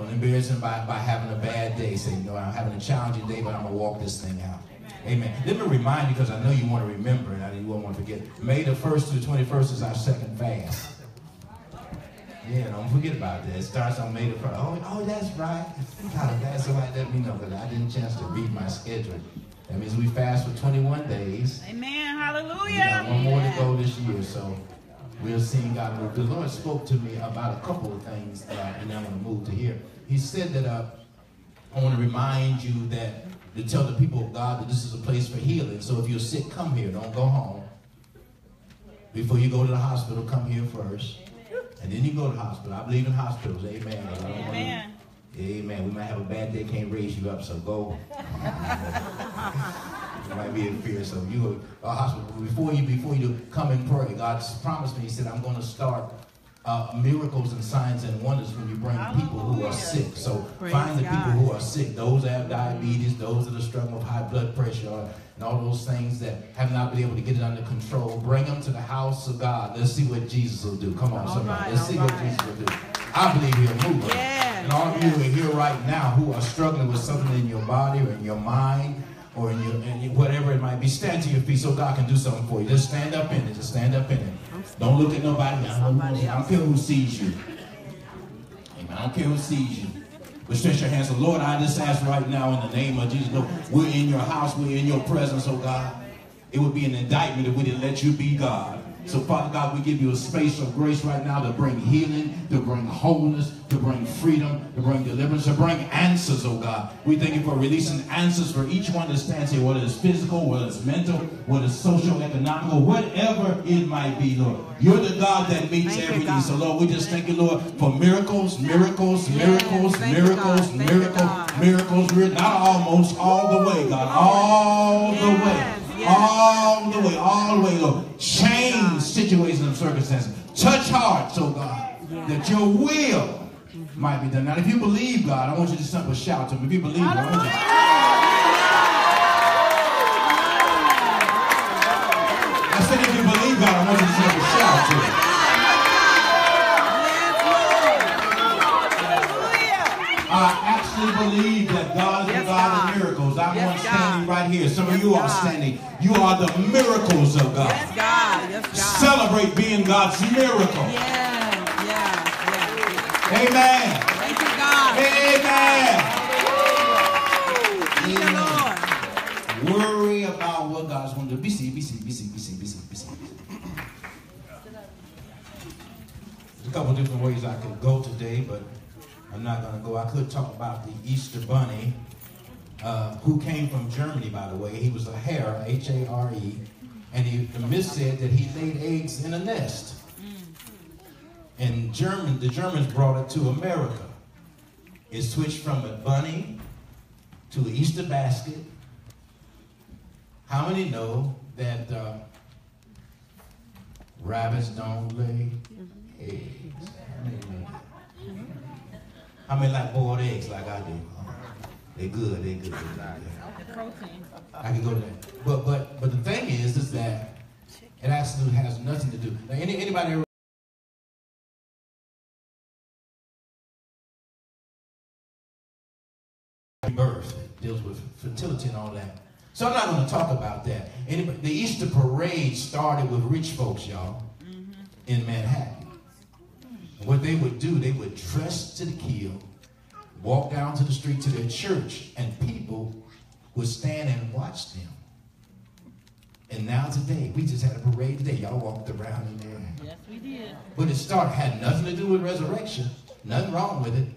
Don't embarrass him by, by having a bad day. Say, you know, I'm having a challenging day, but I'm going to walk this thing out. Amen. Let me remind you, because I know you want to remember and I you won't want to forget. May the 1st to the 21st is our second fast. Yeah, don't forget about that. It starts on May the 1st. Oh, oh that's right. God, that's somebody let me know, but I didn't chance to read my schedule. That means we fast for 21 days. Amen. Hallelujah. We got one more to go this year, so we'll see God move. The Lord spoke to me about a couple of things, uh, and I'm going to move to here. He said that uh, I want to remind you that to tell the people of God that this is a place for healing. So if you're sick, come here. Don't go home. Before you go to the hospital, come here first. And then you go to the hospital. I believe in hospitals. Amen. Amen. Amen. We might have a bad day, can't raise you up, so go. you might be in fear. So you a hospital before you before you come and pray. God promised me. He said, "I'm going to start uh, miracles and signs and wonders when you bring people who are sick. So Praise find the God. people who are sick, those that have diabetes, those that are struggling with high blood pressure, and all those things that have not been able to get it under control. Bring them to the house of God. Let's see what Jesus will do. Come on, all somebody. Right, Let's see right. what Jesus will do. I believe he'll move. And all of you who are here right now who are struggling with something in your body or in your mind or in your, in whatever it might be, stand to your feet so God can do something for you. Just stand up in it. Just stand up in it. Don't look at nobody. I don't, I don't care who sees you. Amen. I don't care who sees you. But stretch your hands. So Lord, I just ask right now in the name of Jesus, Lord, we're in your house. We're in your presence, oh God. It would be an indictment if we didn't let you be God. So, Father God, we give you a space of grace right now to bring healing, to bring wholeness, to bring freedom, to bring deliverance, to bring answers, oh God. We thank you for releasing answers for each one that stands here, whether it's physical, whether it's mental, whether it's social, economical, whatever it might be, Lord. You're the God that meets thank every need. So, Lord, we just thank you, Lord, for miracles, miracles, miracles, miracles, miracles, miracles. We're not almost all the way, God, all the way. All the way, all the way, Lord. Change situations and circumstances. Touch hearts, oh God, that your will might be done. Now, if you believe God, I want you to simply shout to me. If you believe God, I want you I said, if you believe God, I want you to simply shout to me. Actually believe that God is yes, God, God, of miracles. I'm yes, one standing God. right here. Some yes, of you God. are standing. You are the miracles of God. Yes, God. Yes, God. Celebrate being God's miracle. Yeah, yeah, yeah. Amen. Thank you, God. Amen. Amen. Worry about what God's going to do. Be see, be see, be see, be see, be see, be see. There's a couple different ways I could go today, but I'm not going to go. I could talk about the Easter Bunny, uh, who came from Germany, by the way. He was a hare, H-A-R-E, and he, the myth said that he laid eggs in a nest. And German, the Germans brought it to America. It switched from a bunny to an Easter basket. How many know that uh, rabbits don't lay eggs? How many like boiled eggs like I do? They good, they good. They good. Protein. I can go to that. But but but the thing is, is that it absolutely has nothing to do. Now, any, anybody ever birth deals with fertility and all that. So I'm not going to talk about that. Anybody, the Easter parade started with rich folks, y'all, mm-hmm. in Manhattan. What they would do, they would dress to the kill, walk down to the street to their church, and people would stand and watch them. And now today, we just had a parade today. Y'all walked around in there. Yes, we did. But it started had nothing to do with resurrection. Nothing wrong with it.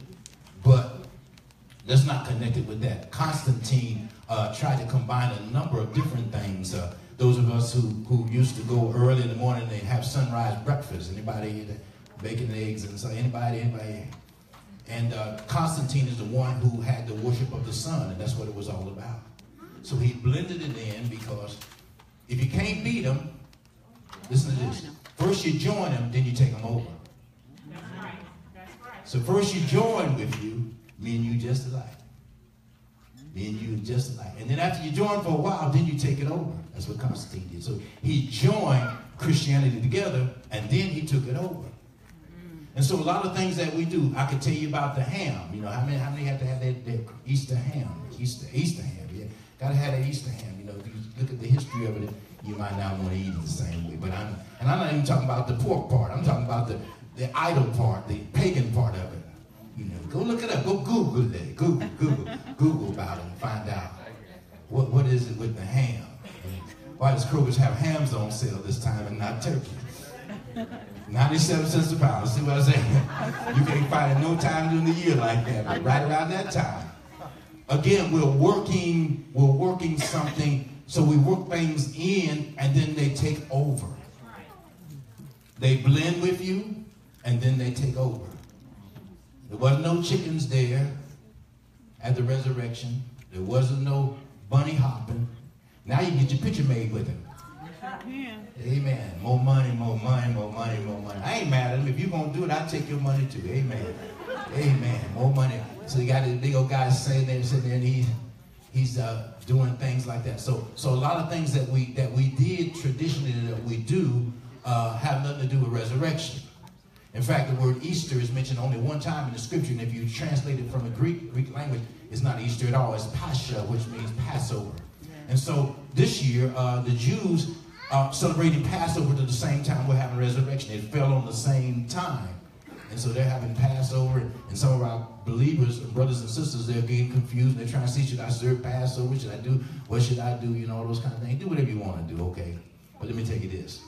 But that's not connected with that. Constantine uh, tried to combine a number of different things. Uh, those of us who, who used to go early in the morning and have sunrise breakfast. Anybody bacon and eggs and so anybody, anybody. And uh, Constantine is the one who had the worship of the sun, and that's what it was all about. So he blended it in because if you can't beat them, listen to this. First you join them, then you take them over. That's right. That's right. So first you join with you, me and you just alike. Me and you just alike. And then after you join for a while, then you take it over. That's what Constantine did. So he joined Christianity together, and then he took it over. And so a lot of things that we do, I could tell you about the ham. You know, how many how many have to have that, that Easter ham? Easter Easter ham, yeah. Gotta have that Easter ham. You know, if you look at the history of it, you might not want to eat it the same way. But I'm and I'm not even talking about the pork part. I'm talking about the, the idol part, the pagan part of it. You know, go look it up. Go Google it. Google, Google, Google about it and find out what, what is it with the ham. Why does Kroger's have hams on sale this time and not turkey? 97 cents a pound. See what I'm saying? You can't find it no time during the year like that, but right around that time. Again, we're working, we're working something, so we work things in and then they take over. They blend with you and then they take over. There wasn't no chickens there at the resurrection. There wasn't no bunny hopping. Now you get your picture made with him. Amen. Amen. More money, more money, more money, more money. I ain't mad at him. If you're going to do it, I'll take your money too. Amen. Amen. More money. So you got this big old guy sitting there, sitting there, and he, he's uh, doing things like that. So, so a lot of things that we that we did traditionally that we do uh, have nothing to do with resurrection. In fact, the word Easter is mentioned only one time in the scripture, and if you translate it from the Greek Greek language, it's not Easter at all. It's Pascha, which means Passover. And so this year, uh, the Jews are celebrating Passover at the same time we're having resurrection. It fell on the same time. And so they're having Passover, and some of our believers, brothers and sisters, they're getting confused. They're trying to see, should I serve Passover? Should I do, what should I do? You know, all those kind of things. Do whatever you want to do, okay? But let me tell you this.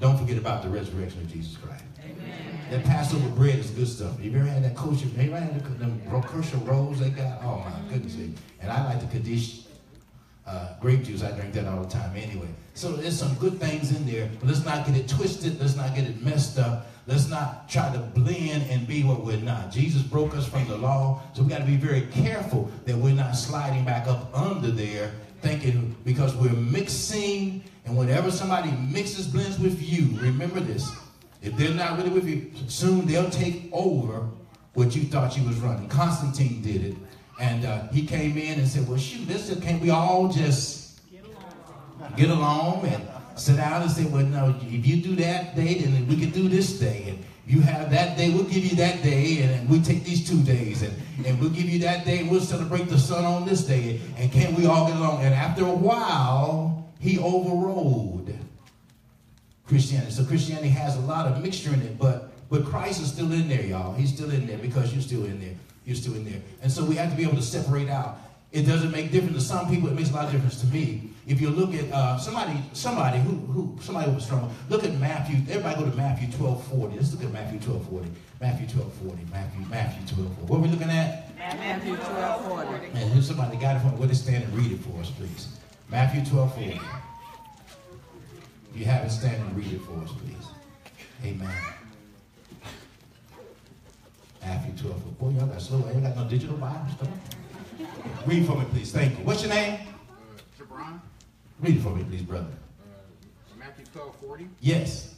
Don't forget about the resurrection of Jesus Christ. Amen. That Passover bread is good stuff. Have you ever had that kosher? Have you ever had the, them kosher rolls they got? Oh my goodness. And I like the Kaddish uh, grape juice. I drink that all the time anyway. So there's some good things in there, but let's not get it twisted. Let's not get it messed up. Let's not try to blend and be what we're not. Jesus broke us from the law, so we got to be very careful that we're not sliding back up under there thinking because we're mixing and whenever somebody mixes blends with you, remember this. If they're not really with you, soon they'll take over what you thought you was running. Constantine did it. And uh, he came in and said, well, shoot, this can't we all just get along, get along and sit down and say, well, no, if you do that day, then we can do this day. And you have that day, we'll give you that day, and we take these two days, and, and we'll give you that day, and we'll celebrate the sun on this day. And can't we all get along? And after a while, he overrode Christianity. So Christianity has a lot of mixture in it, but but Christ is still in there, y'all. He's still in there because you're still in there. You're still in there. And so we have to be able to separate out. It doesn't make difference to some people. It makes a lot of difference to me. If you look at uh, somebody, somebody who, who, somebody who was from, look at Matthew. Everybody go to Matthew 12, 40. Let's look at Matthew 12, 40. Matthew 12, 40. Matthew, Matthew 12, 40. What are we looking at? Matthew 12, 40. And here's somebody got it from. They stand and read it for us, please? Matthew 12, 40. If you have it, stand and read it for us, please. Amen. Matthew 12. Boy, y'all got slow. Y'all got no digital Bible stuff. Read for me, please. Thank you. What's your name? Uh, Jabron. Read it for me, please, brother. Uh, Matthew 12, 40. Yes.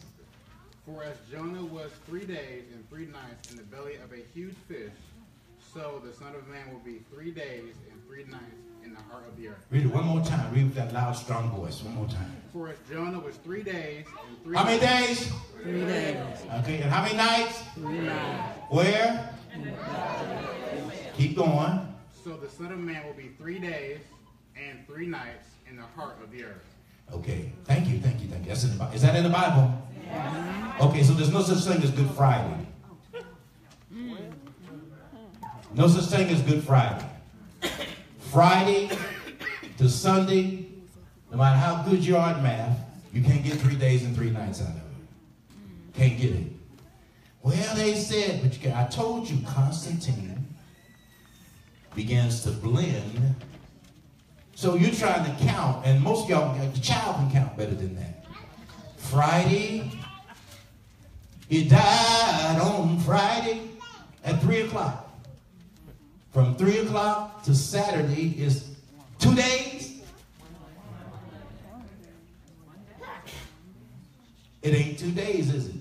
For as Jonah was three days and three nights in the belly of a huge fish, so the Son of Man will be three days and three nights in the heart of the earth. Read it one more time. Read with that loud, strong voice. One more time. For as Jonah was three days and three How many days? Three days. Okay, and how many nights? Three nights. Where? Keep going. So the Son of Man will be three days and three nights in the heart of the earth. Okay. Thank you, thank you, thank you. That's in the, is that in the Bible? Okay, so there's no such thing as Good Friday. No such thing as Good Friday. Friday to Sunday, no matter how good you are at math, you can't get three days and three nights out of it. Can't get it. Well, they said, but you can, I told you, Constantine begins to blend. So you're trying to count, and most of y'all, the child can count better than that. Friday, he died on Friday at 3 o'clock. From 3 o'clock to Saturday is two days. It ain't two days, is it?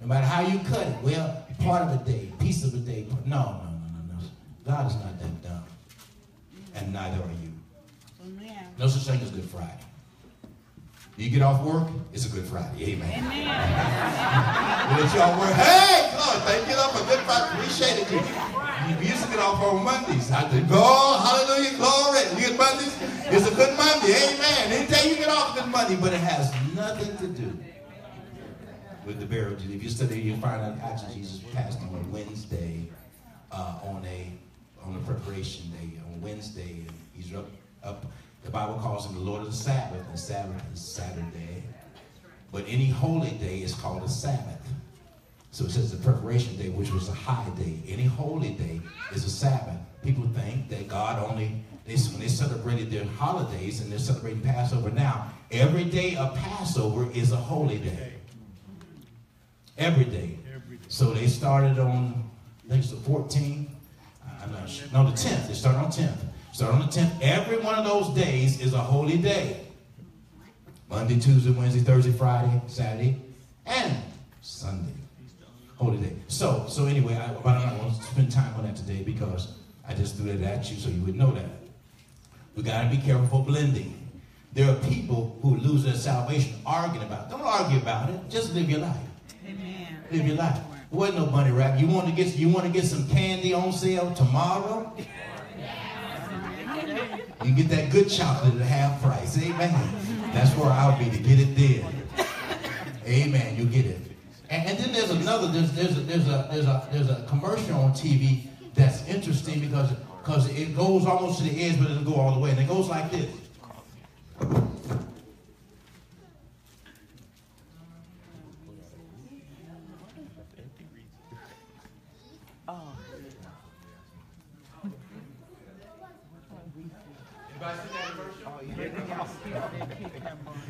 No matter how you cut it. Well, part of a day, piece of a day. No, no, no, no, no. God is not that dumb. And neither are you. No such thing as Good Friday. You get off work, it's a Good Friday. Amen. Amen. let y'all work. Hey, Lord, thank you Lord, for Good Friday. Appreciate it. You used to get off on Mondays. I said, go, hallelujah, glory. You get Mondays? It's a good Monday. Amen. Anytime you get off good Monday, but it has nothing to do with the burial. If you study, you'll find out actually Jesus passed on a Wednesday, uh, on a on a preparation day on Wednesday, and he's up, up. The Bible calls him the Lord of the Sabbath, and Sabbath is Saturday. But any holy day is called a Sabbath. So it says the preparation day, which was a high day. Any holy day is a Sabbath. People think that God only they, when they celebrated their holidays and they're celebrating Passover now, every day of Passover is a holy day. Every day. So they started on, I think it's the 14th. I'm not sure. No, the 10th. They started on 10th. Start on the 10th. Every one of those days is a holy day. Monday, Tuesday, Wednesday, Thursday, Friday, Saturday, and Sunday. Holy day. So, so anyway, I, but I'm not going to spend time on that today because I just threw that at you so you would know that. We got to be careful for blending. There are people who lose their salvation arguing about it. Don't argue about it. Just live your life. Amen. Live your life. There wasn't no money wrap. You want to get you want to get some candy on sale tomorrow? You get that good chocolate at half price. Amen. That's where I'll be to get it then. Amen. You get it. And, and, then there's another. There's there's a, there's a there's a there's a commercial on TV that's interesting because because it goes almost to the edge, but it doesn't go all the way, and it goes like this.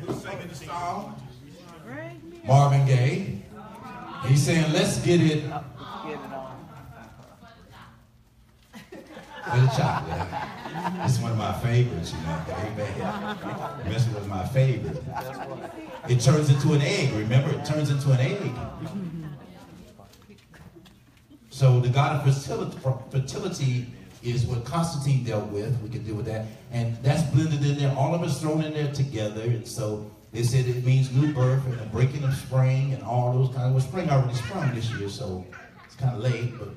Who's singing the song? Marvin Gaye. He's saying, let's get it. With a chocolate. It's one of my favorites, you know. Amen. Messing with my favorite. It turns into an egg. Remember, it turns into an egg. So the God of fertility is what Constantine dealt with. We can deal with that. And that's blended in there. All of us thrown in there together. And so they said it means new birth and the breaking of spring and all those kinds. of, well, spring already sprung this year, so it's kind of late, but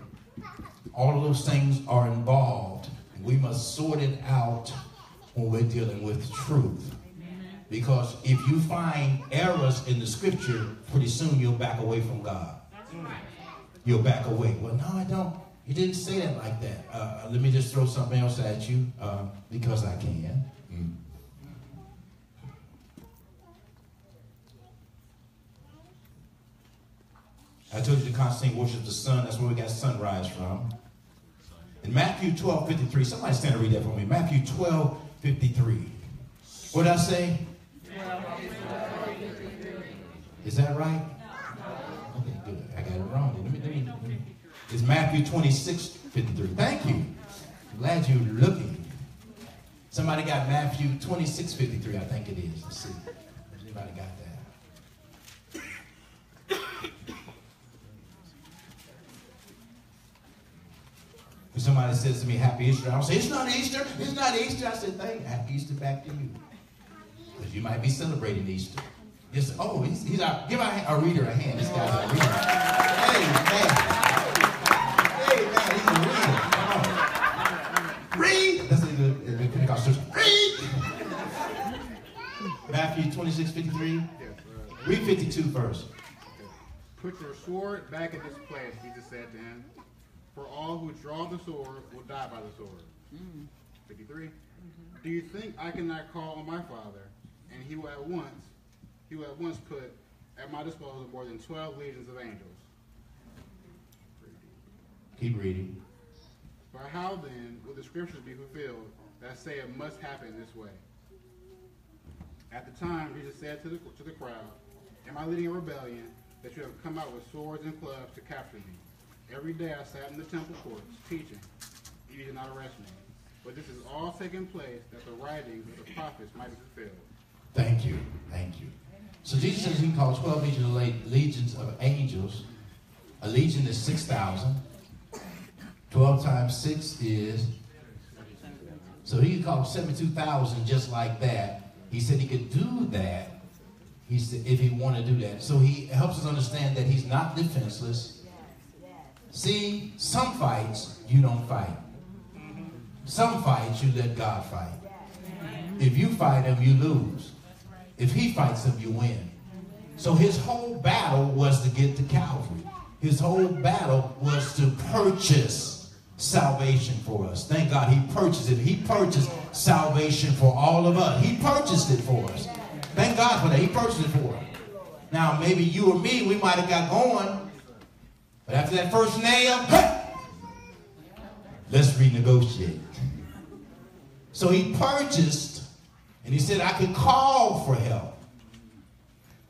all of those things are involved. We must sort it out when we're dealing with truth. Because if you find errors in the scripture, pretty soon you'll back away from God. You'll back away. Well, no, I don't. You didn't say that like that. Uh, uh, let me just throw something else at you uh, because I can. Mm. I told you the Constantine worships the sun. That's where we got sunrise from. In Matthew 12, 53, somebody stand and read that for me. Matthew 12, 53. What did I say? Is that right? Okay, good. I got it wrong. Let me, let me, let me. It's Matthew 26, 53. Thank you. I'm glad you're looking. Somebody got Matthew 26, 53, I think it is. Let's see. Anybody got that? If somebody says to me, Happy Easter, I don't say, It's not Easter. It's not Easter. I said, Thank Happy Easter back to you. Because you might be celebrating Easter. Yes, oh, he's, he's our, give our, reader a hand. This guy's a reader. Hey, man. Hey, man, he's a reader. Read. That's the, the, the Pentecostals. Read. Matthew 26, 53. Read 52 first. Put your sword back in its place, Jesus said to him. For all who draw the sword will die by the sword. Mm. 53. Mm-hmm. Do you think I cannot call on my Father, and he will at once, he will at once put at my disposal more than 12 legions of angels? Keep reading. For how then will the scriptures be fulfilled that say it must happen this way? At the time, Jesus said to the, to the crowd, Am I leading a rebellion that you have come out with swords and clubs to capture me? Every day I sat in the temple courts teaching. You did not arrest me. But this is all taking place that the writings of the prophets might be fulfilled. Thank you. Thank you. So Jesus says he calls 12 legions of, angels. A legion is 6,000. 12 times 6 is. So he called 72,000 just like that. He said he could do that He said, if he want to do that. So he helps us understand that he's not defenseless. See, some fights you don't fight. Some fights you let God fight. If you fight him, you lose. If he fights him, you win. So his whole battle was to get to Calvary. His whole battle was to purchase salvation for us. Thank God he purchased it. He purchased salvation for all of us. He purchased it for us. Thank God for that. He purchased it for us. Now, maybe you or me, we might have got going. But after that first nail, let's renegotiate. So he purchased, and he said, I can call for help.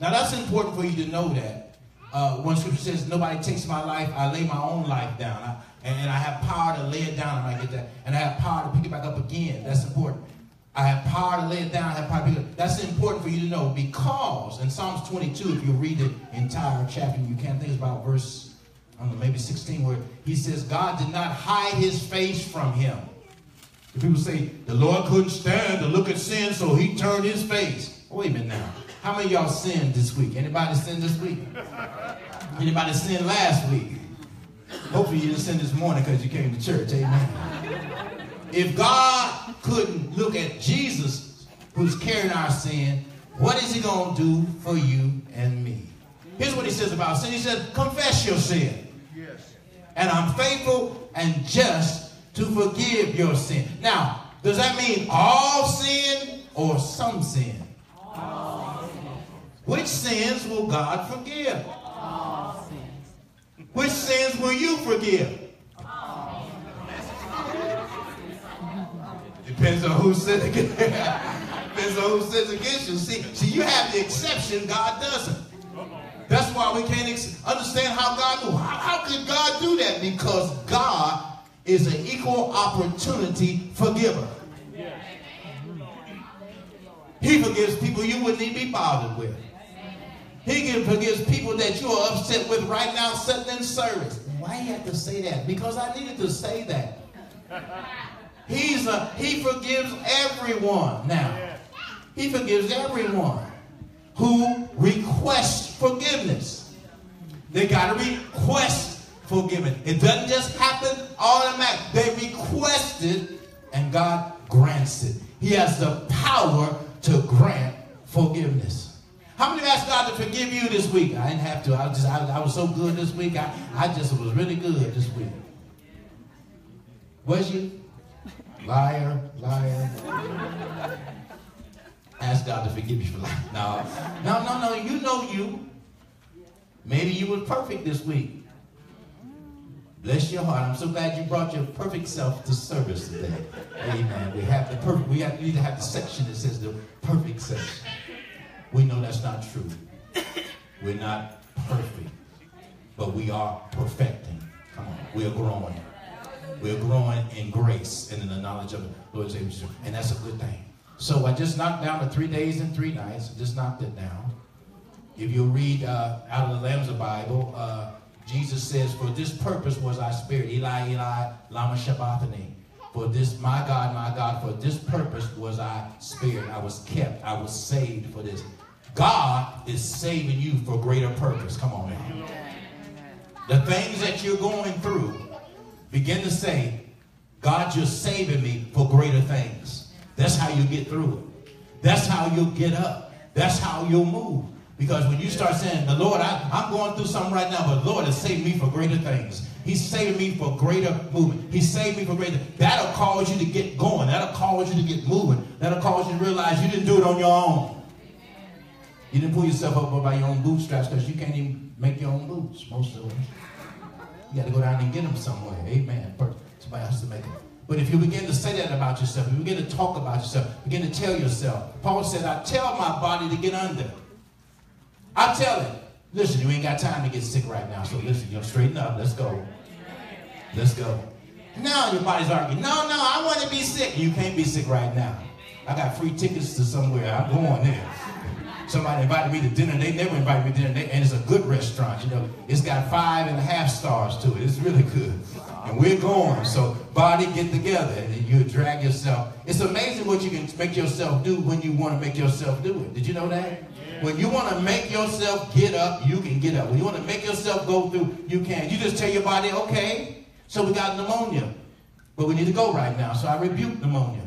Now, that's important for you to know that. Uh, one scripture says, Nobody takes my life, I lay my own life down. I, and I have power to lay it down, I might get that. And I have power to pick it back up again. That's important. I have power to lay it down. I have power to pick it up. That's important for you to know because in Psalms 22, if you read the entire chapter, you can't think about verse, Don't know, maybe 16, where he says, God did not hide his face from him. The people say, the Lord couldn't stand to look at sin, so he turned his face. Wait a minute now. How many y'all sinned this week? Anybody sinned this week? Anybody sinned last week? Hopefully you didn't sin this morning because you came to church. Amen. If God couldn't look at Jesus, who's carrying our sin, what is he going to do for you and me? Here's what he says about sin. He says, confess your sin. And I'm faithful and just to forgive your sin. Now, does that mean all sin or some sin? All. Which sins will God forgive? All sins. Which sins will you forgive? All. Depends on who sins against Depends on who sins against you. See, see, you have the exception, God doesn't. That's why we can't understand how God moves. Do that? Because God is an equal opportunity forgiver. He forgives people you wouldn't even be bothered with. He can forgives people that you are upset with right now sitting in service. Why you have to say that? Because I needed to say that. He's a, he forgives everyone now. He forgives everyone who requests forgiveness. They got to request forgiveness. It doesn't just happen automatically. They request it and God grants it. He has the power to grant forgiveness. How many asked God to forgive you this week? I didn't have to. I was just I, I was so good this week. I, I just was really good this week. Was you? Liar, liar. Ask God to forgive you for lying. No, no, no, no. You know you. Maybe you were perfect this week. Bless your heart. I'm so glad you brought your perfect self to service today. Amen. We have the perfect. We have, need to have the section that says the perfect section. We know that's not true. We're not perfect, but we are perfecting. Come on, we are growing. We're growing in grace and in the knowledge of the Lord Jesus, and that's a good thing. So I just knocked down the three days and three nights. I just knocked it down. If you read uh, out of the Lamsa Bible, uh, Jesus says, "For this purpose was I spirit, Eli, Eli, lama sabachthani." For this, my God, my God, for this purpose was I spared. I was kept. I was saved for this. God is saving you for greater purpose. Come on now. The things that you're going through, begin to say, God, you're saving me for greater things. That's how you get through it. That's how you'll get up. That's how you'll move. Because when you start saying, the Lord, I, I'm going through something right now, but Lord has saved me for greater things. He's saving me for greater movement. He saved me for greater. That'll cause you to get going. That'll cause you to get moving. That'll cause you to realize you didn't do it on your own. You didn't pull yourself up by your own bootstraps because you can't even make your own boots, most of us. You got to go down and get them somewhere. Amen. Somebody has to make them. But if you begin to say that about yourself, you begin to talk about yourself, begin to tell yourself. Paul said, I tell my body to get under. I tell it, listen, you ain't got time to get sick right now. So listen, you know, straighten up. Let's go. Let's go. Now your body's arguing, no, no, I want to be sick. You can't be sick right now. I got free tickets to somewhere. I'm going there. Somebody invited me to dinner. They never invited me to dinner. And it's a good restaurant, you know. It's got five and a half stars to it. It's really good. And we're going. So body get together and you drag yourself. It's amazing what you can make yourself do when you want to make yourself do it. Did you know that? When you want to make yourself get up, you can get up. When you want to make yourself go through, you can. You just tell your body, okay, so we got pneumonia, but we need to go right now. So I rebuke pneumonia,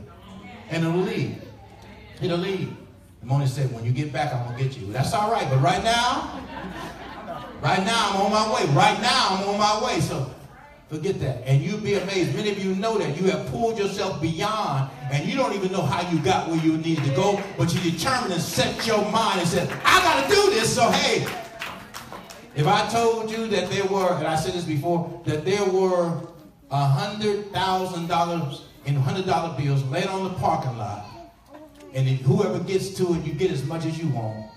and it'll leave. It'll leave. Pneumonia said, when you get back, I'm going to get you. That's all right, but right now, right now I'm on my way. Right now I'm on my way. So Forget that. And you'd be amazed. Many of you know that. You have pulled yourself beyond, and you don't even know how you got where you need to go, but you determined and set your mind and said, I got to do this. So, hey, if I told you that there were, and I said this before, that there were $100,000 in $100 bills laid on the parking lot, and whoever gets to it, you get as much as you want,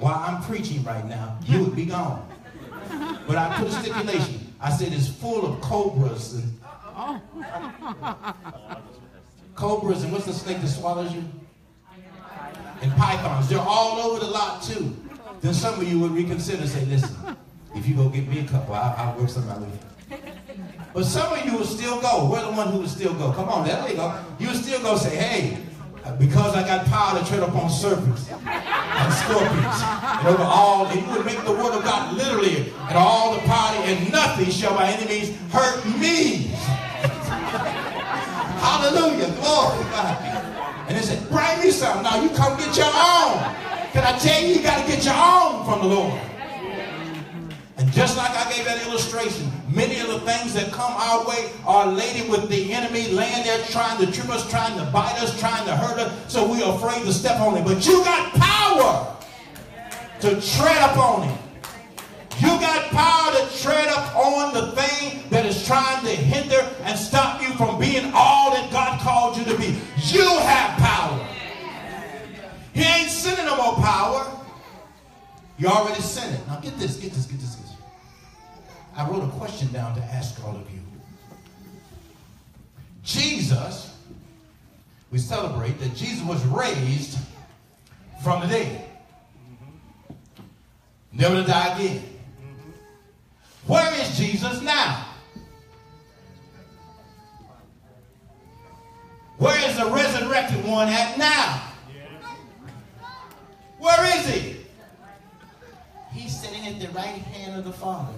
while I'm preaching right now, you would be gone. But I put a stipulation. I said it's full of cobras and cobras and what's the snake that swallows you? And pythons. They're all over the lot too. Then some of you would reconsider and say, listen, if you go get me a couple, I'll, I'll work something out with you. But some of you will still go. We're the one who will still go. Come on, there you go. You will still go say, hey, because I got power to tread upon serpents and scorpions and over all, and you would make the word of God literally and all the power, and nothing shall by any means hurt me. Hallelujah. Glory God. And they said, bring me some. Now you come get your own. Can I tell you, you got to get your own from the Lord. And just like I gave that illustration, many of the things that come our way are laden with the enemy laying there trying to trip us, trying to bite us, trying to hurt us, so we're afraid to step on it. But you got power to tread upon it. You got power to tread up on the thing that is trying to hinder and stop you from being all that God called you to be. You have power. He ain't sending no more power. You already sent it. Now get this, get this, get this, get this. I wrote a question down to ask all of you. Jesus, we celebrate that Jesus was raised from the dead. Never to die again. Where is Jesus now? Where is the resurrected one at now? Where is he? He's sitting at the right hand of the Father.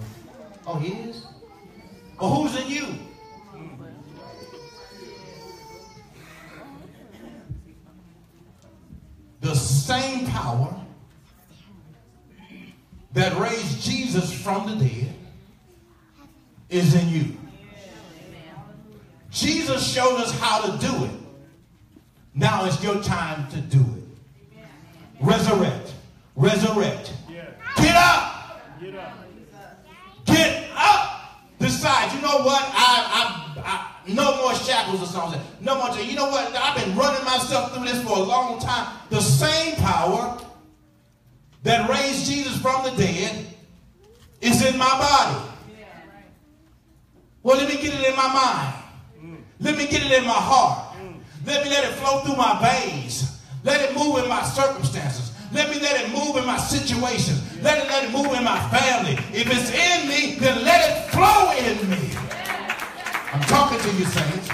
Oh, he is? Well, who's in you? The same power that raised Jesus from the dead is in you. Jesus showed us how to do it. Now it's your time to do it. Resurrect. Resurrect. Get up. Get up. Get up. Decide. You know what? I, I, I no more shackles or something. No more. You know what? I've been running myself through this for a long time. The same power that raised Jesus from the dead is in my body. Well, let me get it in my mind. Let me get it in my heart. Let me let it flow through my veins. Let it move in my circumstances. Let me let it move in my situations. Let it let it move in my family. If it's in me, then let it flow in me. I'm talking to you, saints.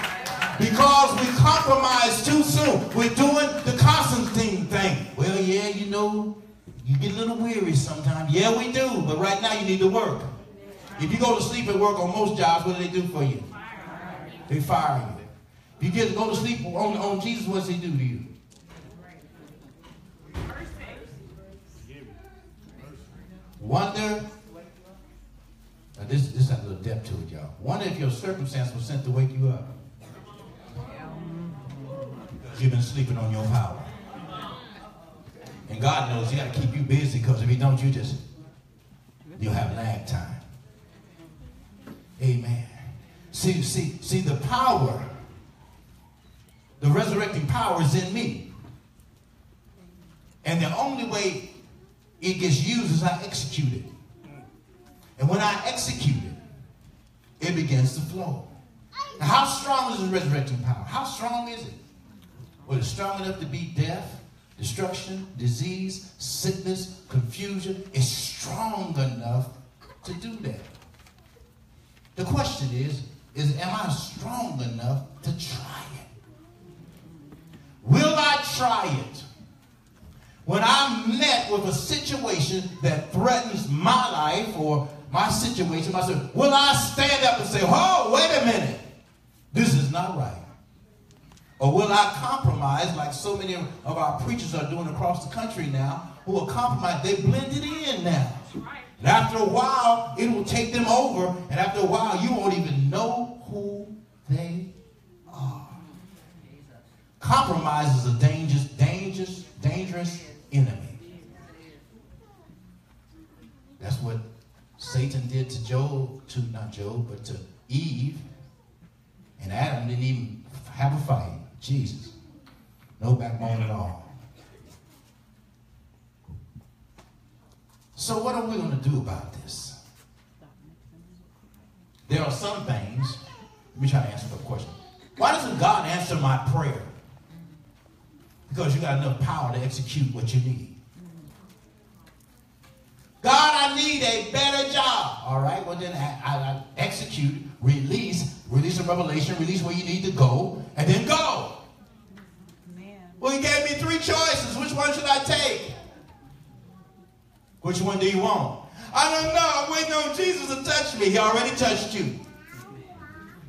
Because we compromise too soon. We're doing the Constantine thing. Well, yeah, you know, you get a little weary sometimes. Yeah, we do. But right now you need to work. If you go to sleep at work on most jobs, what do they do for you? They fire you. If you get to go to sleep on, on Jesus, what does he do to you? Wonder. Now this this has a little depth to it, y'all. Wonder if your circumstance was sent to wake you up. You've been sleeping on your power. And God knows He got to keep you busy because if He don't, you just you'll have lag time. Amen. See, see, see, the power, the resurrecting power is in me. And the only way it gets used as I execute it. And when I execute it, it begins to flow. Now, how strong is the resurrecting power? How strong is it? Well, it's strong enough to beat death, destruction, disease, sickness, confusion. It's strong enough to do that. The question is, is am I strong enough to try it? Will I try it? When I'm met with a situation that threatens my life or my situation, myself, will I stand up and say, oh, wait a minute, this is not right? Or will I compromise like so many of our preachers are doing across the country now, who are compromised? They blended in now. And after a while, it will take them over, and after a while, you won't even know who they are. Compromise is a dangerous, dangerous, dangerous enemy. That's what Satan did to Job, to not Job, but to Eve. And Adam didn't even have a fight. Jesus. No backbone at all. So what are we going to do about this? There are some things. Let me try to answer the question. Why doesn't God answer my prayer? Because you got enough power to execute what you need. God, I need a better job. All right, well then I, I, I execute, release, release a revelation, release where you need to go, and then go. Well, he gave me three choices. Which one should I take? Which one do you want? I don't know. I'm waiting on Jesus to touch me. He already touched you.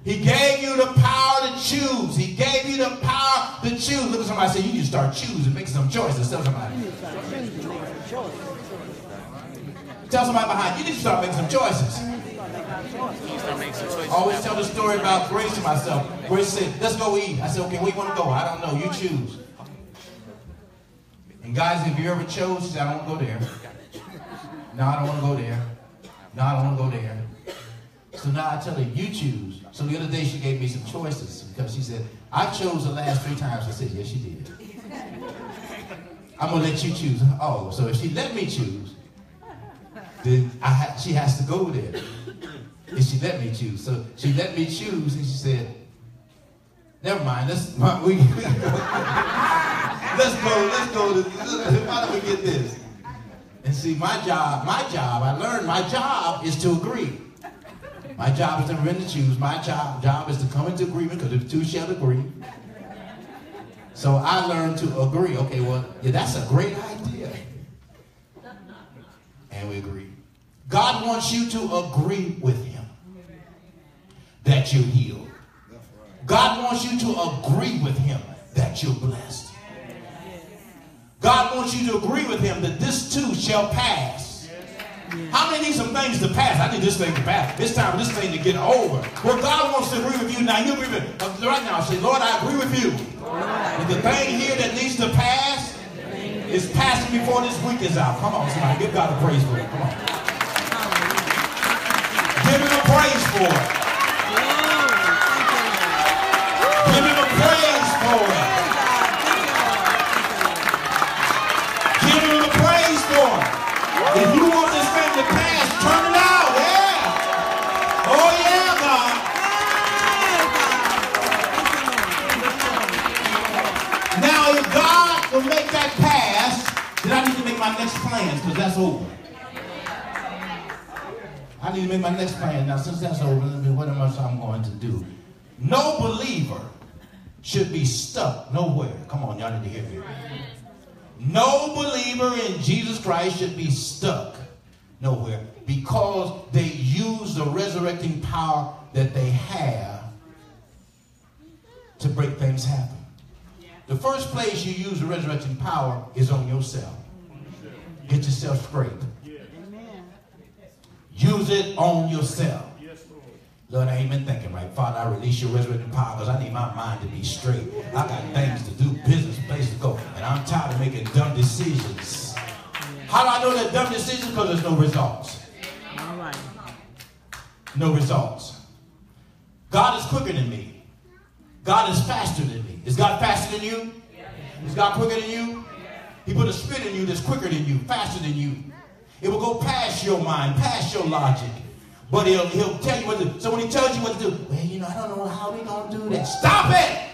He gave you the power to choose. He gave you the power to choose. Look at somebody say, you need to start choosing, make some choices. Tell somebody. Tell somebody behind you, you need to start making some choices. I always tell the story about Grace to myself. Grace said, let's go eat. I said, okay, where you want to go? I don't know. You choose. And guys, if you ever chose, she said, I don't want to go there. No, I don't want to go there. No, I don't want to go there. So now I tell her, you choose. So the other day she gave me some choices because she said, I chose the last three times. I said, yes, she did. I'm going to let you choose. Oh, so if she let me choose, then I ha- she has to go there. And she let me choose. So she let me choose and she said, never mind, let's, we, let's go, let's go. Why don't we get this? And see, my job, my job, I learned my job is to agree. My job is to render to choose. My job, job is to come into agreement because if two shall agree. So I learned to agree. Okay, well, yeah, that's a great idea. And we agree. God wants you to agree with him that you're healed. God wants you to agree with him that you're blessed. God wants you to agree with him that this too shall pass. How many need some things to pass? I need this thing to pass. It's time for this thing to get over. Well, God wants to agree with you now. You agree with uh, right now. Say, Lord, I agree with you. But the thing here that needs to pass is passing before this week is out. Come on, somebody. Give God a praise for it. Come on. Give him a praise for it. My next plans because that's over. I need to make my next plan. Now, since that's over, let me, what am I I'm going to do? No believer should be stuck nowhere. Come on, y'all need to hear me. No believer in Jesus Christ should be stuck nowhere because they use the resurrecting power that they have to break things happen. The first place you use the resurrecting power is on yourself. Get yourself straight. Use it on yourself. Lord, I ain't been thinking right. Father, I release your resurrecting power because I need my mind to be straight. I got things to do, business, place to go, and I'm tired of making dumb decisions. How do I know that dumb decisions? Because there's no results. All right. No results. God is quicker than me. God is faster than me. Is God faster than you? Is God quicker than you? He put a spirit in you that's quicker than you, faster than you. It will go past your mind, past your logic. But he'll, he'll tell you what to do. So when he tells you what to do, well, you know, I don't know how we going to do that. Stop it!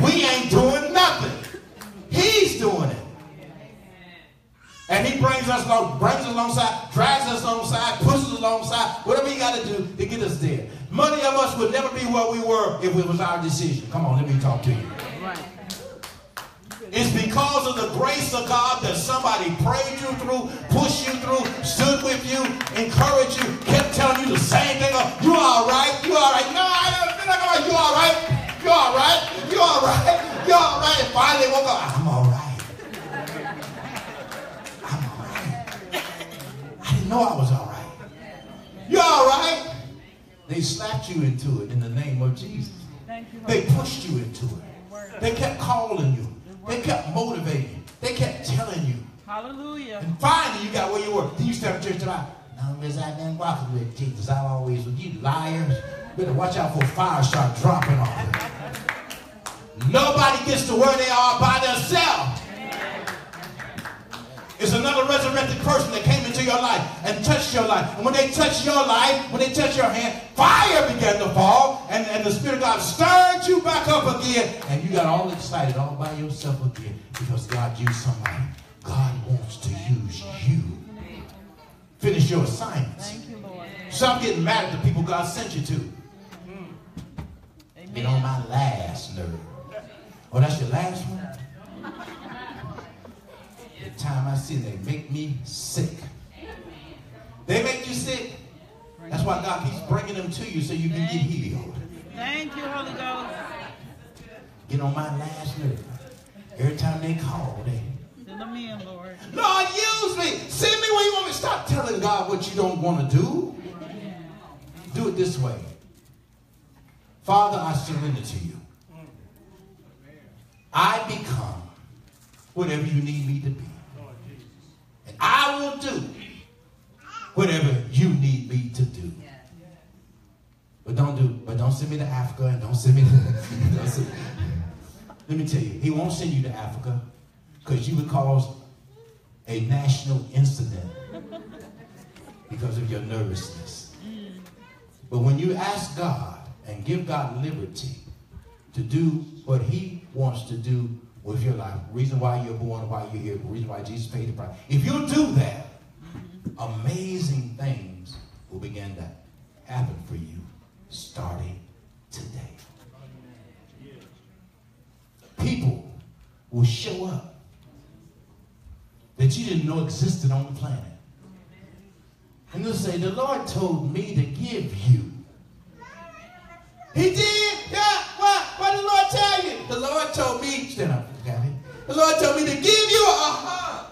We ain't doing nothing. He's doing it. And he brings us along, brings us alongside, drags us alongside, pushes us alongside, whatever he got to do to get us there. Many of us would never be where we were if it was our decision. Come on, let me talk to you. Right. It's because of the grace of God that somebody prayed you through, pushed you through, stood with you, encouraged you, kept telling you the same thing. You all right? You all right? No, I don't feel like all right. You all right? You all right? You all right? You all right? And finally woke up. I'm all right. I'm all right. I didn't know I was all right. You all right? They slapped you into it in the name of Jesus. They pushed you into it. They kept calling you. They kept motivating. They kept telling you. Hallelujah. And finally, you got where you were. Then you step to church tonight. No, miss, I've been walking with Jesus. I always with you liars. Better watch out for fire start dropping off. Nobody gets to where they are by themselves. It's another resurrected person that came into your life and touched your life. And when they touch your life, when they touch your hand, fire began to fall, and, and the Spirit of God stirred you back up again, and you got all excited all by yourself again because God used somebody. God wants to use you. Finish your assignments. Thank you, Lord. Stop getting mad at the people God sent you to. Get on my last nerve. Oh, that's your last one? Time I see they make me sick. They make you sick. That's why God keeps bringing them to you so you can get healed. Thank you, Holy Ghost. Get on my last nerve. Every time they call, they, Send them in, Lord. Lord, use me. Send me where you want me. Stop telling God what you don't want to do. Do it this way. Father, I surrender to you. I become whatever you need me to be. I will do whatever you need me to do. But don't do, but don't send me to Africa and don't send me to don't send- Let me tell you, he won't send you to Africa because you would cause a national incident because of your nervousness. But when you ask God and give God liberty to do what he wants to do with your life, reason why you're born, why you're here, reason why Jesus paid the price. If you do that, mm-hmm. amazing things will begin to happen for you starting today. People will show up that you didn't know existed on the planet. And they'll say, The Lord told me to give you. He did? Yeah. What? What did the Lord tell you? The Lord told me, stand up. The Lord told me to give you a hug.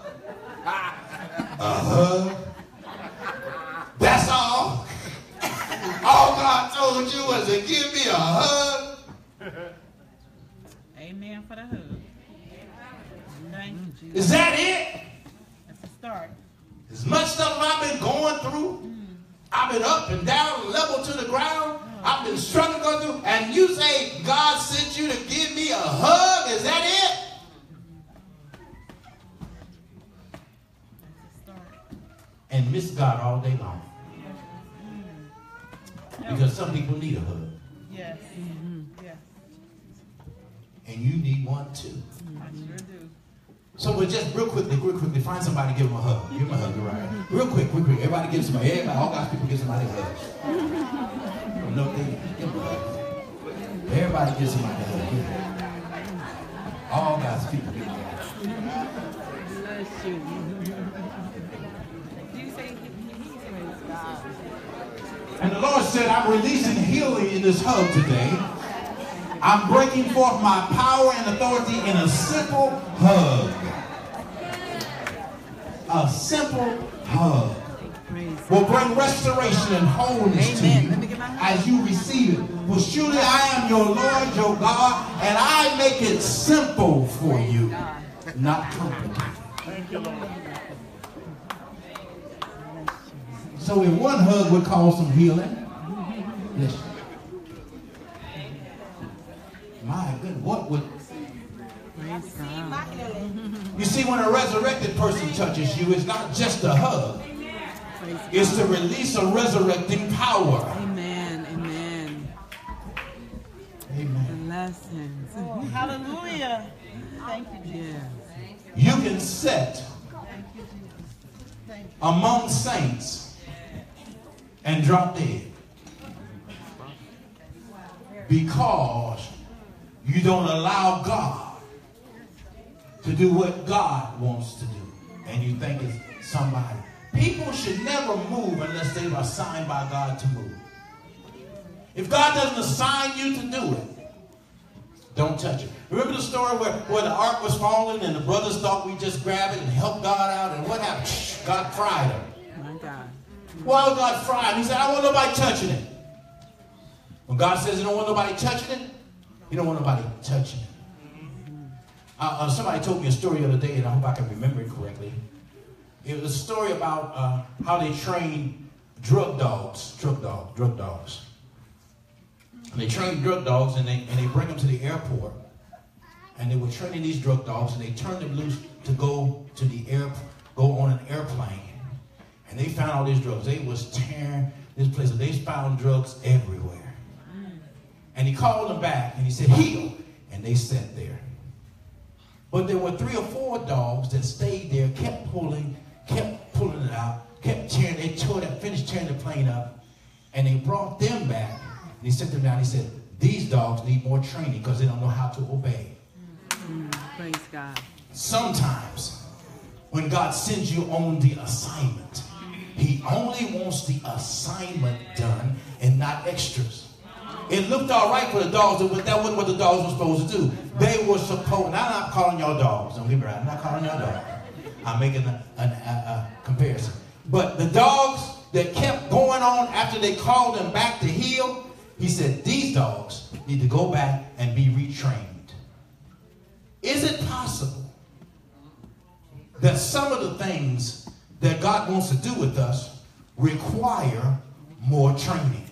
A hug? That's all. All God told you was to give me a hug. Amen for the hug. Thank you, Is that it? That's a start. As much stuff I've been going through, mm. I've been up and down, level to the ground. I've been struggling going through, and you say God sent you to give me a hug. Is that it? And miss God all day long. Because some people need a hug, Yes. Mm-hmm. Yes. and you need one too. I sure do. So, but just real quickly, real quickly, find somebody, give them a hug. Give them a hug, right? Real quick, quick, quick. Everybody give somebody, everybody, all God's people give somebody a hug. No thing, give them a hug. Everybody give somebody a hug. All God's people give them a hug. Bless you. You say praise God. And the Lord said, I'm releasing healing in this hug today. I'm breaking forth my power and authority in a simple hug. A simple hug will bring restoration and wholeness Amen. to you get my hand. as you receive it. For surely I am your Lord, your God, and I make it simple for you, not complicated. So if one hug would cause some healing. Listen. My goodness, what would you see when a resurrected person touches you, it's not just a hug. It's to release a resurrecting power. Amen. Amen. Amen. Blessings. Hallelujah. Thank you, Jesus. You can sit among saints and drop dead because you don't allow God to do what God wants to do. And you think it's somebody. People should never move unless they are assigned by God to move. If God doesn't assign you to do it, don't touch it. Remember the story where, where the ark was falling and the brothers thought we just grab it and help God out? And what happened? God fried them. Well, God fried? He said, I want nobody touching it. When God says he don't want nobody touching it, he don't want nobody touching it. Uh, uh, somebody told me a story the other day, and I hope I can remember it correctly. It was a story about uh, how they train drug dogs, drug dogs, drug dogs. And they train drug dogs, and they and they bring them to the airport, and they were training these drug dogs, and they turned them loose to go to the air, go on an airplane, and they found all these drugs. They was tearing this place. They found drugs everywhere. And he called them back, and he said, heal. and they sat there. But there were three or four dogs that stayed there, kept pulling, kept pulling it out, kept tearing. They tore that, finished tearing the plane up, and they brought them back. And he sat them down. He said, "These dogs need more training because they don't know how to obey." Mm, praise God. Sometimes, when God sends you on the assignment, He only wants the assignment done and not extras. It looked all right for the dogs, but that wasn't what the dogs were supposed to do. They were supposed, now I'm not calling y'all dogs, don't get me right, I'm not calling y'all dogs. I'm making a, a, a, a comparison. But the dogs that kept going on after they called them back to heel, he said, these dogs need to go back and be retrained. Is it possible that some of the things that God wants to do with us require more training?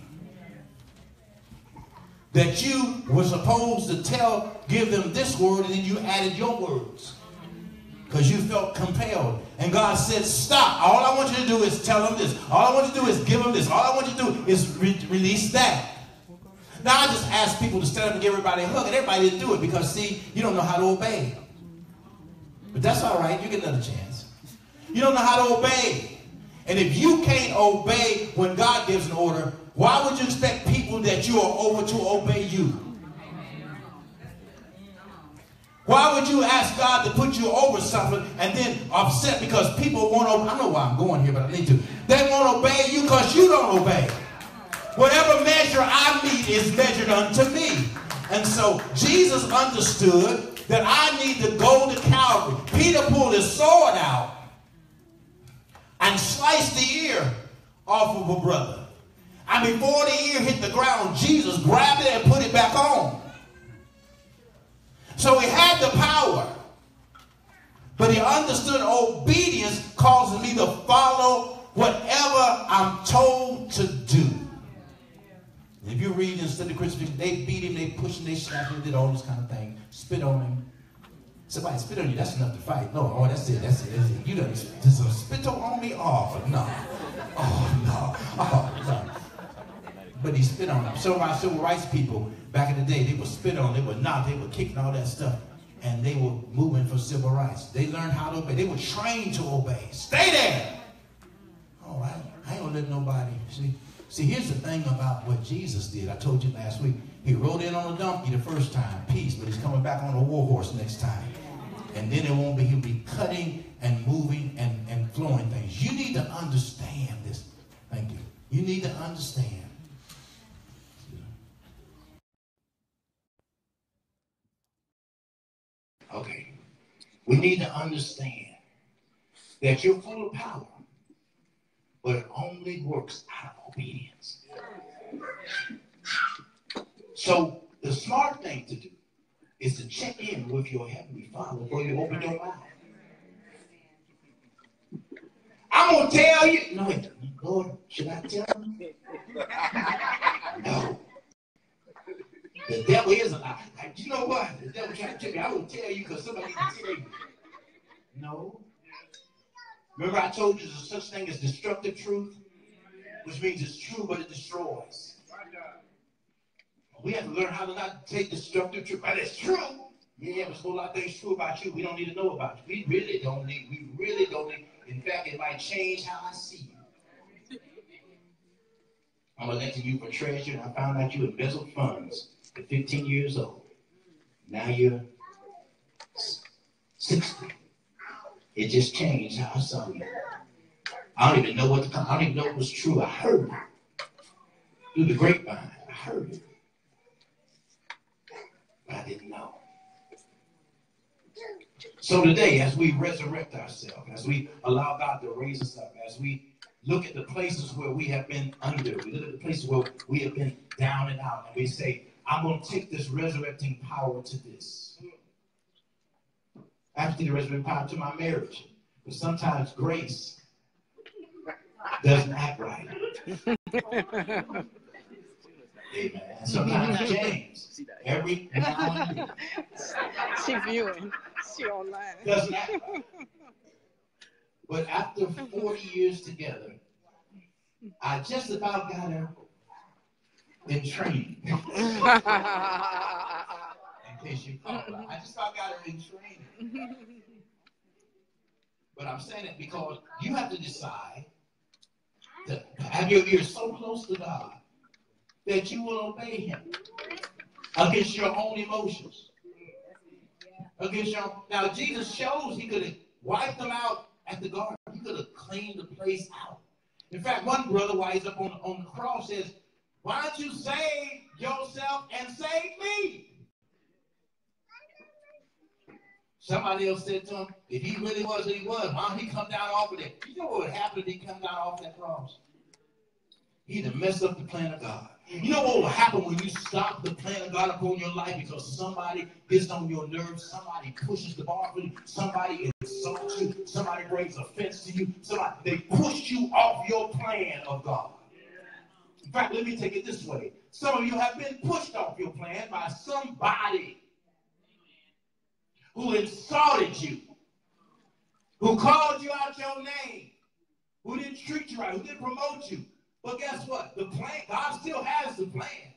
that you were supposed to tell, give them this word, and then you added your words. Because you felt compelled. And God said, stop. All I want you to do is tell them this. All I want you to do is give them this. All I want you to do is re release that. Now I just ask people to stand up and give everybody a hug, and everybody didn't do it because, see, you don't know how to obey. But that's all right. You get another chance. You don't know how to obey. And if you can't obey when God gives an order, why would you expect people that you are over to obey you? Why would you ask God to put you over something and then upset because people won't obey? I know why I'm going here, but I need to. They won't obey you because you don't obey. Whatever measure I meet is measured unto me. And so Jesus understood that I need to go to Calvary. Peter pulled his sword out and sliced the ear off of a brother. And before the ear hit the ground, Jesus grabbed it and put it back on. So he had the power. But he understood obedience causes me to follow whatever I'm told to do. If you read in Study Christian, they beat him, they pushed him, they slapped him, did all this kind of thing, spit on him. Somebody spit on you, that's enough to fight. No, oh, that's it, that's it. That's it. You done just spit on me? Oh, no. Oh, no. Oh, no but he spit on them. Some of our civil rights people back in the day, they were spit on, they were knocked, they were kicking all that stuff, and they were moving for civil rights. They learned how to obey. They were trained to obey. Stay there. Oh, all right, I ain't gonna let nobody see. See, here's the thing about what Jesus did. I told you last week. He rode in on a donkey the first time, peace, but he's coming back on a war horse next time. And then it won't be, he'll be cutting and moving and, and flowing things. You need to understand this. Thank you. You need to understand Okay. We need to understand that you're full of power, but it only works out of obedience. So the smart thing to do is to check in with your heavenly Father before you open your mouth. I'm gonna tell you. No, wait, Lord, should I tell him? No. The devil is a lie. You know what? The devil trying to tell me. I will tell you because somebody can tell you. No. Remember I told you there's such thing as destructive truth? Which means it's true, but it destroys. We have to learn how to not take destructive truth. But it's true. Yeah, there's a whole lot of things true about you we don't need to know about you. We really don't need, we really don't need. In fact, it might change how I see you. I'm electing you for treasurer, and I found out you embezzled funds at 15 years old. Now you're 60. It just changed how I saw you. I don't even know what the, I don't even know it was true. I heard it through the grapevine. I heard it, I didn't know. So today, as we resurrect ourselves, as we allow God to raise us up, as we look at the places where we have been under, we look at the places where we have been down and out, and we say, I'm going to take this resurrecting power to this. I have to take the resurrecting power to my marriage. But sometimes grace doesn't act right. Amen. Sometimes James, every now and then, She viewing. She online. doesn't act right. But after 40 years together, I just about got her in training. in case you caught her. I just about got her in training. But I'm saying it because you have to decide to have your ears so close to God that you will obey Him against your own emotions. Against your now Jesus shows He could have wiped them out at the garden. He could have cleaned the place out. In fact, one brother, while he's up on, on the cross, says, Why don't you save yourself and save me? Somebody else said to him, if he really was what he was, why don't he come down off of it? You know what would happen if he come down off that cross? He'd have messed up the plan of God. You know what will happen when you stop the plan of God upon your life because somebody gets on your nerves, somebody pushes the bar for you, somebody insults you, somebody brings offense to you, somebody they push you off your plan of God. In fact, let me take it this way. Some of you have been pushed off your plan by somebody who insulted you, who called you out your name, who didn't treat you right, who didn't promote you. But guess what? The plan, God still has the plan.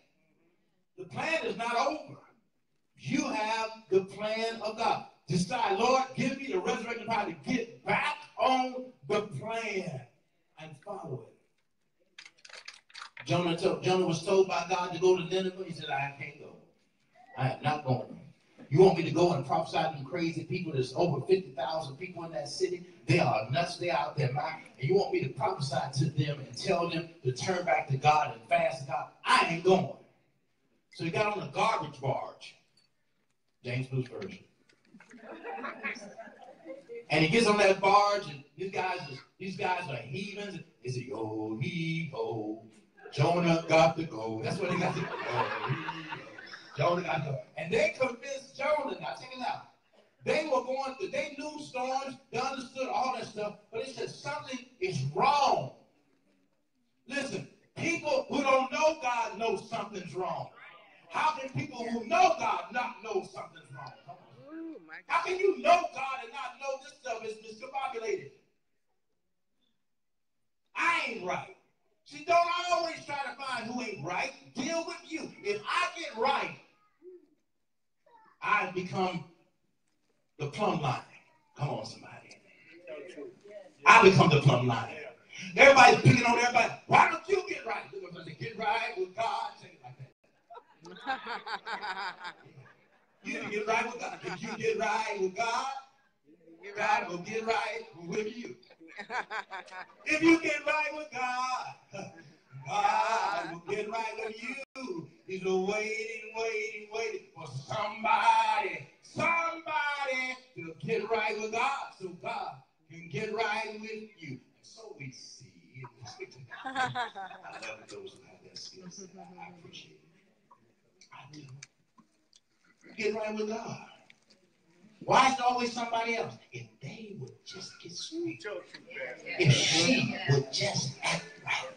The plan is not over. You have the plan of God. Decide, Lord, give me the resurrection power to get back on the plan and follow it. Jonah, told, Jonah was told by God to go to Nineveh. He said, I can't go. I am not going. You want me to go and prophesy to them crazy people? There's over 50,000 people in that city. They are nuts. They out there mind. And you want me to prophesy to them and tell them to turn back to God and fast God? I ain't going. So he got on a garbage barge. James Blue's version. And he gets on that barge, and these guys, these guys are heathens. Is He "Yo, he ho, Jonah got to go." That's what he got to go. Jonah got to go. And they convinced Jonah. Now check it out. They were going through. They knew storms. They understood all that stuff. But it said something is wrong. Listen, people who don't know God know something's wrong. How can people who know God not know something's wrong? Ooh. How can you know God and not know this stuff is discombobulated? I ain't right. See, don't always try to find who ain't right. Deal with you. If I get right, I become the plumb line. Come on, somebody. I become the plumb line. Everybody's picking on everybody. Why don't you get right? Them, Get right with God. Say it like that. You didn't get right with God. If you get right with God, You're God will get right with you. If you get right with God, God will get right with you. He's waiting, waiting, waiting for somebody, somebody to get right with God so God can get right with you. And so we see. I love those who have that skill set. I appreciate it. I do. Get right with God. Why is it always somebody else? If they would just get straight. If she would just act right.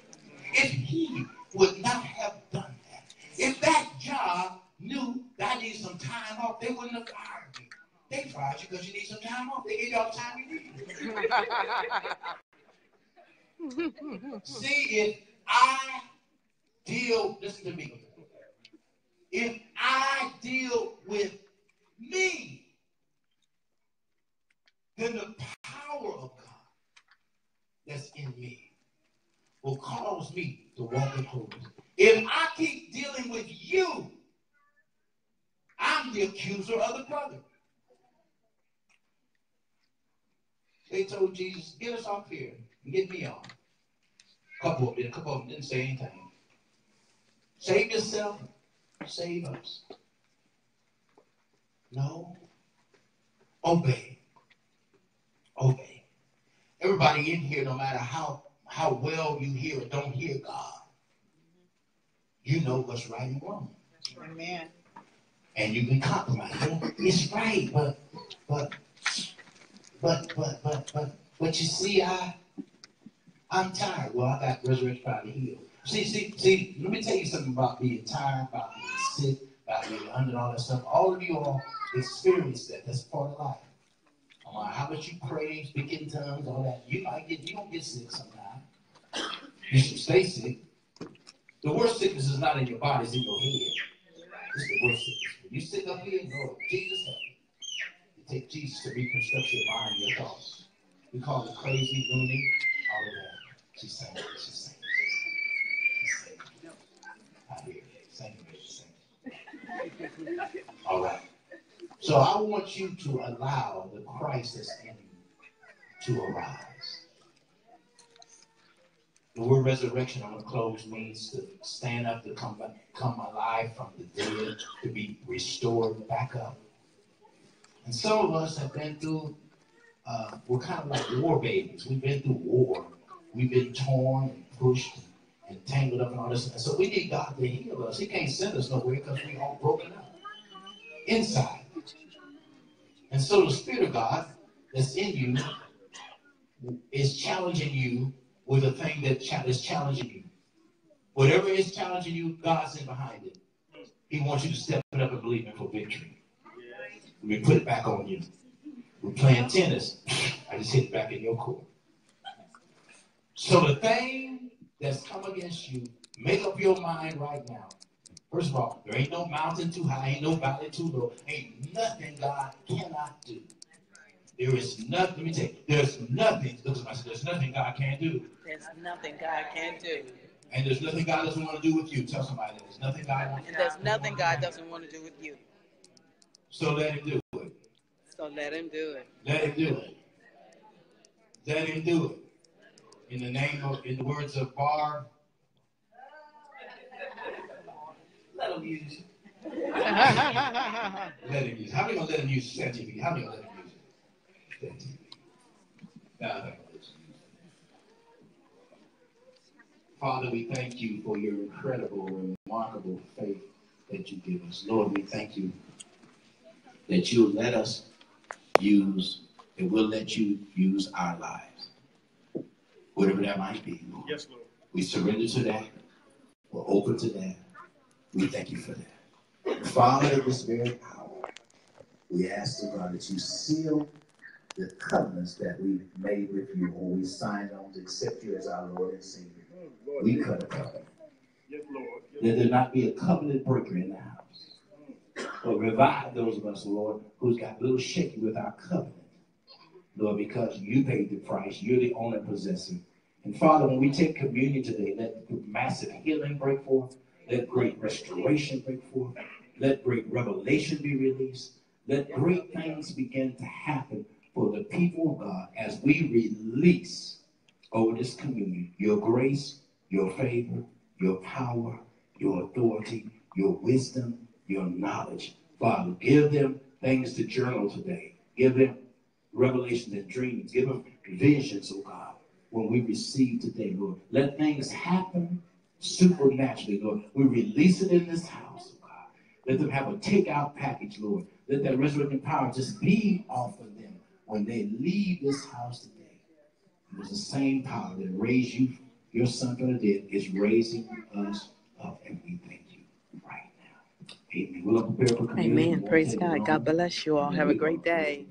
If he would not have done that. If that job knew that I need some time off, they wouldn't have fired you. They fired you because you need some time off. They gave you all the time you need. See, if I deal, listen to me. If I deal with me, then the power of God that's in me will cause me to walk in holiness. If I keep dealing with you, I'm the accuser of the brother. they told Jesus, get us off here and get me on. A couple of them, a couple of them didn't say anything. Save yourself, save us. No. Obey. Obey. Everybody in here, no matter how, how well you hear or don't hear God, you know what's right and wrong. Amen. And you can compromise. It's right, but but but but but but but you see, I I'm tired. Well, I got resurrection power to heal. See, see, see, let me tell you something about being tired, about being sick, about being under all that stuff. All of you all experience that. That's part of life. No how much you pray, speak in tongues, all that, you might get you don't get sick sometimes. You should stay sick. The worst sickness is not in your body, it's in your head. It's the worst sickness. When you sit up here and go, Jesus help me. You take Jesus to reconstruct your mind your thoughts. We call it crazy, lunatic, all of that. She's saying, she's saying. She's saying. I hear it. Saying, she's saying. All right. So I want you to allow the Christ that's in you to arise. The word resurrection, I'm going to close, means to stand up, to come, come alive from the dead, to be restored back up. And some of us have been through, uh, we're kind of like war babies. We've been through war. We've been torn and pushed and tangled up and all this. And so we need God to heal us. He can't send us nowhere because we're all broken up inside. And so the Spirit of God that's in you is challenging you with a thing that is challenging you. Whatever is challenging you, God's in behind it. He wants you to step it up and believe in for victory. We put it back on you. We're playing tennis. I just hit it back in your court. So the thing that's come against you, make up your mind right now. First of all, there ain't no mountain too high, ain't no valley too low, ain't nothing God cannot do. There is nothing, let me tell you, there's nothing, look at myself, there's nothing God can't do. There's nothing God can't do. And there's nothing God doesn't want to do with you. Tell somebody that. There's nothing God wants And there's nothing God doesn't want to do with you. So let him do it. So let him do it. Let him do it. Let him do it. In the name of, in the words of Barb, let him use it. let him use it. How many gonna let him use ChatGPT? How many gonna let him it? Father, we thank you for your incredible, remarkable faith that you give us. Lord, we thank you that you'll let us use, and we'll let you use our lives. Whatever that might be, Lord. Yes, Lord. We surrender to that. We're open to that. We thank you for that. Father, this very hour, we ask, the God, that you seal the covenants that we made with you when we signed on to accept you as our Lord and Savior. Oh, we cut a covenant. Yes, Lord. Yes, that there not be a covenant breaker in the house. Mm. But revive those of us, Lord, who's got a little shaky with our covenant. Lord, because you paid the price, you're the owner possessor. And Father, when we take communion today, let massive healing break forth. Let great restoration break forth. Let great revelation be released. Let great things begin to happen for the people of God as we release over this communion your grace, your favor, your power, your authority, your wisdom, your knowledge. Father, give them things to journal today. Give them revelations and dreams. Give them visions, oh God, when we receive today, Lord. Let things happen supernaturally, Lord. We release it in this house, oh God. Let them have a takeout package, Lord. Let that resurrecting power just be off of when they leave this house today. It was the same power that raised you, your son from the dead, is raising us up, and we thank you right now. Amen. We'll Amen. Praise God. God bless you all. Have a great day.